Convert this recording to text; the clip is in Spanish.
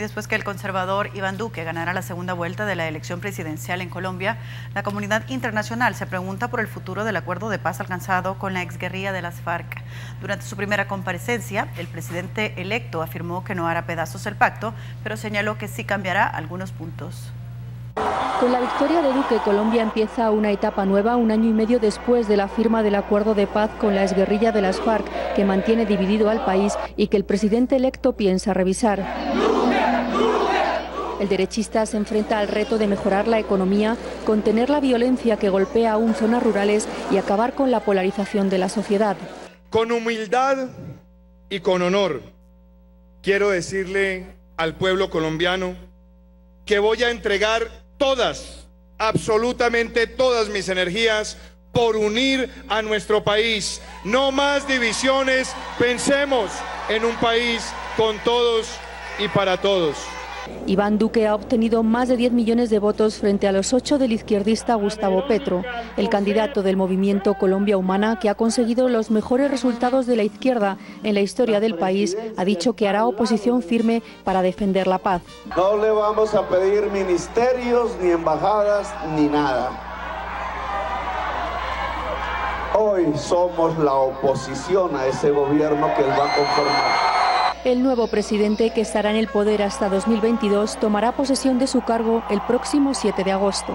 Y después que el conservador Iván Duque ganara la segunda vuelta de la elección presidencial en Colombia, la comunidad internacional se pregunta por el futuro del acuerdo de paz alcanzado con la exguerrilla de las FARC. Durante su primera comparecencia, el presidente electo afirmó que no hará pedazos el pacto, pero señaló que sí cambiará algunos puntos. Con la victoria de Duque, Colombia empieza una etapa nueva un año y medio después de la firma del acuerdo de paz con la exguerrilla de las FARC, que mantiene dividido al país y que el presidente electo piensa revisar. El derechista se enfrenta al reto de mejorar la economía, contener la violencia que golpea aún zonas rurales y acabar con la polarización de la sociedad. Con humildad y con honor, quiero decirle al pueblo colombiano que voy a entregar todas, absolutamente todas mis energías por unir a nuestro país. No más divisiones, pensemos en un país con todos y para todos. Iván Duque ha obtenido más de 10 millones de votos frente a los 8 del izquierdista Gustavo Petro, el candidato del movimiento Colombia Humana que ha conseguido los mejores resultados de la izquierda en la historia del país, ha dicho que hará oposición firme para defender la paz. No le vamos a pedir ministerios, ni embajadas, ni nada. Hoy somos la oposición a ese gobierno que él va a conformar. El nuevo presidente, que estará en el poder hasta 2022, tomará posesión de su cargo el próximo 7 de agosto.